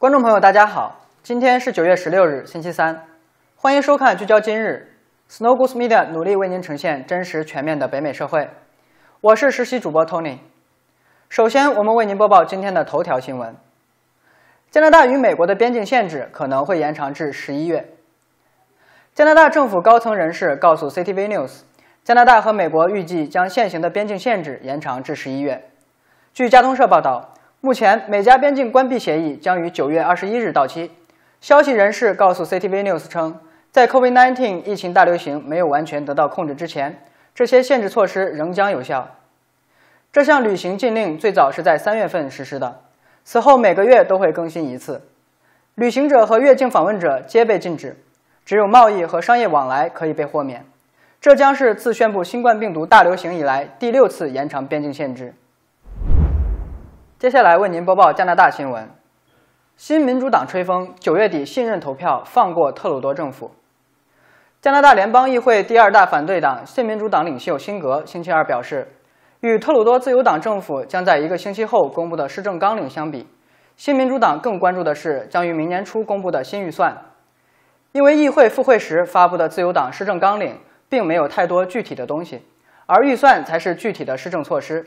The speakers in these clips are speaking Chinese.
观众朋友，大家好，今天是九月十六日，星期三，欢迎收看《聚焦今日》，Snow Goose Media 努力为您呈现真实全面的北美社会。我是实习主播 Tony。首先，我们为您播报今天的头条新闻：加拿大与美国的边境限制可能会延长至十一月。加拿大政府高层人士告诉 CTV News，加拿大和美国预计将现行的边境限制延长至十一月。据加通社报道。目前，美加边境关闭协议将于九月二十一日到期。消息人士告诉 CTV News 称，在 COVID-19 疫情大流行没有完全得到控制之前，这些限制措施仍将有效。这项旅行禁令最早是在三月份实施的，此后每个月都会更新一次。旅行者和越境访问者皆被禁止，只有贸易和商业往来可以被豁免。这将是自宣布新冠病毒大流行以来第六次延长边境限制。接下来为您播报加拿大新闻：新民主党吹风，九月底信任投票放过特鲁多政府。加拿大联邦议会第二大反对党新民主党领袖辛格星期二表示，与特鲁多自由党政府将在一个星期后公布的施政纲领相比，新民主党更关注的是将于明年初公布的新预算，因为议会复会时发布的自由党施政纲领并没有太多具体的东西，而预算才是具体的施政措施。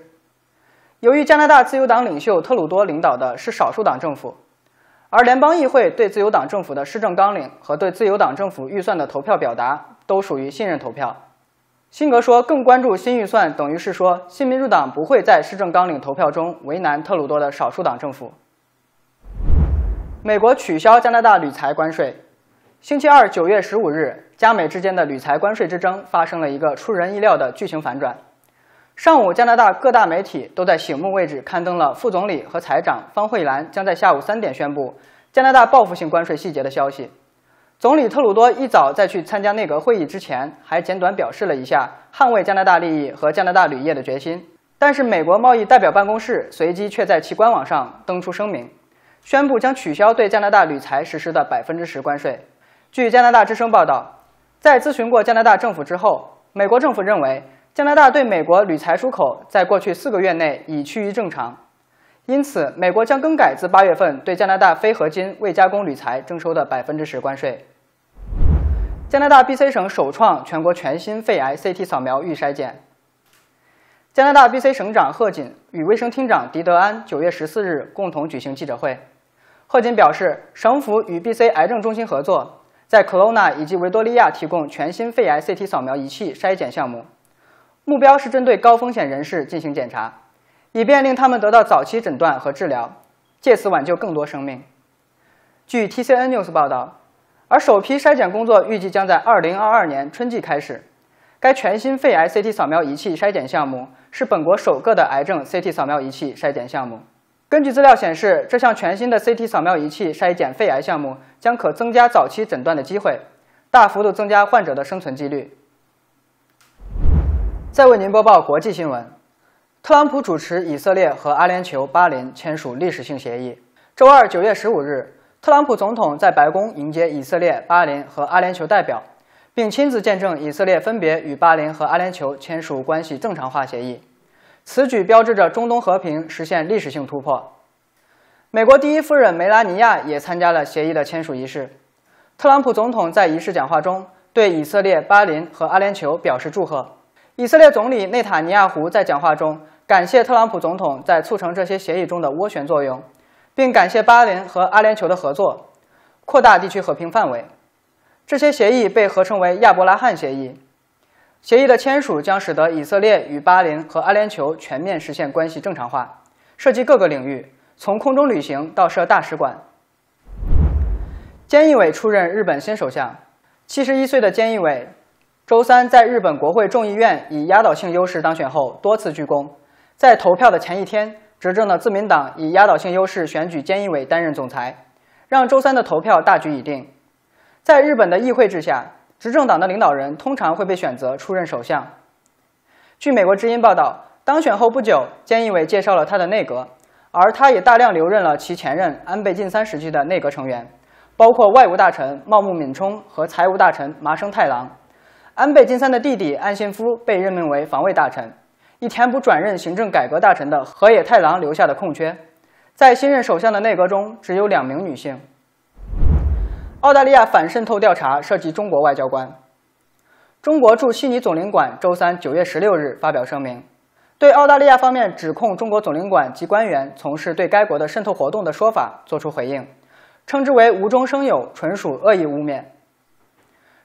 由于加拿大自由党领袖特鲁多领导的是少数党政府，而联邦议会对自由党政府的施政纲领和对自由党政府预算的投票表达都属于信任投票。辛格说，更关注新预算，等于是说新民主党不会在施政纲领投票中为难特鲁多的少数党政府。美国取消加拿大铝材关税。星期二，九月十五日，加美之间的铝材关税之争发生了一个出人意料的剧情反转。上午，加拿大各大媒体都在醒目位置刊登了副总理和财长方慧兰将在下午三点宣布加拿大报复性关税细节的消息。总理特鲁多一早在去参加内阁会议之前，还简短表示了一下捍卫加拿大利益和加拿大铝业的决心。但是，美国贸易代表办公室随即却在其官网上登出声明，宣布将取消对加拿大铝材实施的百分之十关税。据加拿大之声报道，在咨询过加拿大政府之后，美国政府认为。加拿大对美国铝材出口在过去四个月内已趋于正常，因此美国将更改自八月份对加拿大非合金未加工铝材征收的百分之十关税。加拿大 BC 省首创全国全新肺癌 CT 扫描预筛检。加拿大 BC 省长贺锦与卫生厅长狄德安九月十四日共同举行记者会。贺锦表示，省府与 BC 癌症中心合作，在科罗纳以及维多利亚提供全新肺癌 CT 扫描仪器筛检项目。目标是针对高风险人士进行检查，以便令他们得到早期诊断和治疗，借此挽救更多生命。据 TCN News 报道，而首批筛检工作预计将在2022年春季开始。该全新肺癌 CT 扫描仪器筛检项目是本国首个的癌症 CT 扫描仪器筛检项目。根据资料显示，这项全新的 CT 扫描仪器筛检肺癌项目将可增加早期诊断的机会，大幅度增加患者的生存几率。再为您播报国际新闻：特朗普主持以色列和阿联酋巴林签署历史性协议。周二，九月十五日，特朗普总统在白宫迎接以色列、巴林和阿联酋代表，并亲自见证以色列分别与巴林和阿联酋签署关系正常化协议。此举标志着中东和平实现历史性突破。美国第一夫人梅拉尼亚也参加了协议的签署仪式。特朗普总统在仪式讲话中对以色列、巴林和阿联酋表示祝贺。以色列总理内塔尼亚胡在讲话中感谢特朗普总统在促成这些协议中的斡旋作用，并感谢巴林和阿联酋的合作，扩大地区和平范围。这些协议被合称为亚伯拉罕协议。协议的签署将使得以色列与巴林和阿联酋全面实现关系正常化，涉及各个领域，从空中旅行到设大使馆。菅义伟出任日本新首相。七十一岁的菅义伟。周三，在日本国会众议院以压倒性优势当选后，多次鞠躬。在投票的前一天，执政的自民党以压倒性优势选举菅义伟担任总裁，让周三的投票大局已定。在日本的议会制下，执政党的领导人通常会被选择出任首相。据美国之音报道，当选后不久，菅义伟介绍了他的内阁，而他也大量留任了其前任安倍晋三时期的内阁成员，包括外务大臣茂木敏充和财务大臣麻生太郎。安倍晋三的弟弟岸信夫被任命为防卫大臣，以填补转任行政改革大臣的河野太郎留下的空缺。在新任首相的内阁中只有两名女性。澳大利亚反渗透调查涉及中国外交官。中国驻悉尼总领馆周三九月十六日发表声明，对澳大利亚方面指控中国总领馆及官员从事对该国的渗透活动的说法作出回应，称之为无中生有，纯属恶意污蔑。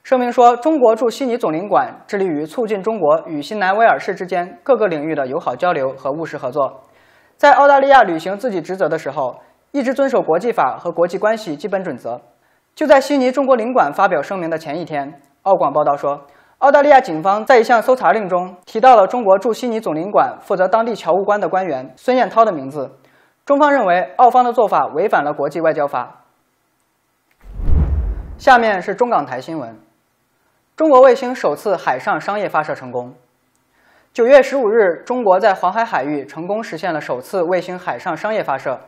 声明说，中国驻悉尼总领馆致力于促进中国与新南威尔士之间各个领域的友好交流和务实合作，在澳大利亚履行自己职责的时候，一直遵守国际法和国际关系基本准则。就在悉尼中国领馆发表声明的前一天，澳广报道说。澳大利亚警方在一项搜查令中提到了中国驻悉尼总领馆负责当地侨务官的官员孙彦涛的名字。中方认为澳方的做法违反了国际外交法。下面是中港台新闻：中国卫星首次海上商业发射成功。九月十五日，中国在黄海海域成功实现了首次卫星海上商业发射。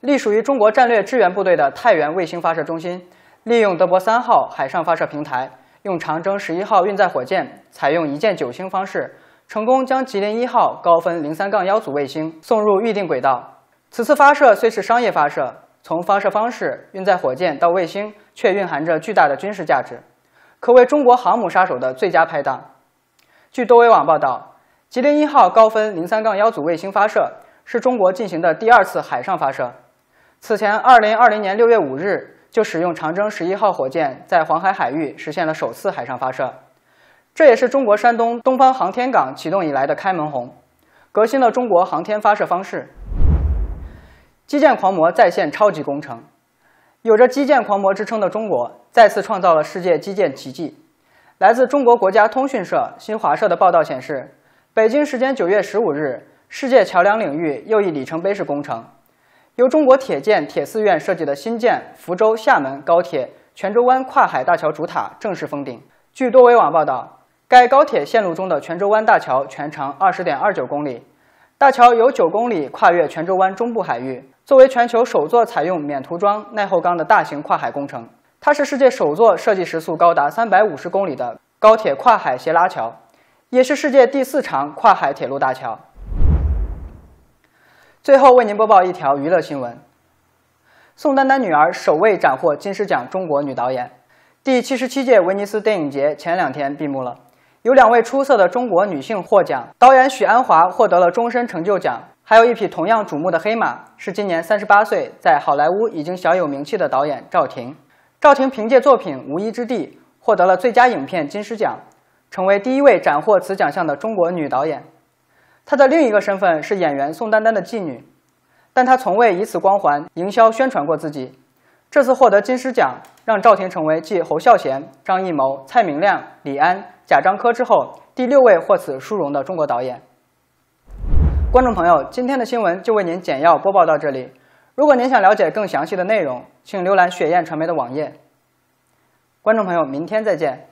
隶属于中国战略支援部队的太原卫星发射中心，利用德伯三号海上发射平台。用长征十一号运载火箭采用一箭九星方式，成功将吉林一号高分零三杠幺组卫星送入预定轨道。此次发射虽是商业发射，从发射方式、运载火箭到卫星，却蕴含着巨大的军事价值，可谓中国航母杀手的最佳拍档。据多维网报道，吉林一号高分零三杠幺组卫星发射是中国进行的第二次海上发射。此前，二零二零年六月五日。就使用长征十一号火箭在黄海海域实现了首次海上发射，这也是中国山东东方航天港启动以来的开门红，革新了中国航天发射方式。基建狂魔再现超级工程，有着基建狂魔之称的中国再次创造了世界基建奇迹。来自中国国家通讯社、新华社的报道显示，北京时间九月十五日，世界桥梁领域又一里程碑式工程。由中国铁建铁四院设计的新建福州厦门高铁泉州湾跨海大桥主塔正式封顶。据多维网报道，该高铁线路中的泉州湾大桥全长二十点二九公里，大桥有九公里跨越泉州湾中部海域，作为全球首座采用免涂装耐候钢的大型跨海工程，它是世界首座设计时速高达三百五十公里的高铁跨海斜拉桥，也是世界第四长跨海铁路大桥。最后为您播报一条娱乐新闻：宋丹丹女儿首位斩获金狮奖中国女导演。第七十七届威尼斯电影节前两天闭幕了，有两位出色的中国女性获奖，导演许鞍华获得了终身成就奖，还有一匹同样瞩目的黑马是今年三十八岁，在好莱坞已经小有名气的导演赵婷。赵婷凭借作品《无依之地》获得了最佳影片金狮奖，成为第一位斩获此奖项的中国女导演。她的另一个身份是演员宋丹丹的继女，但她从未以此光环营销宣传过自己。这次获得金狮奖，让赵婷成为继侯孝贤、张艺谋、蔡明亮、李安、贾樟柯之后第六位获此殊荣的中国导演。观众朋友，今天的新闻就为您简要播报到这里。如果您想了解更详细的内容，请浏览雪燕传媒的网页。观众朋友，明天再见。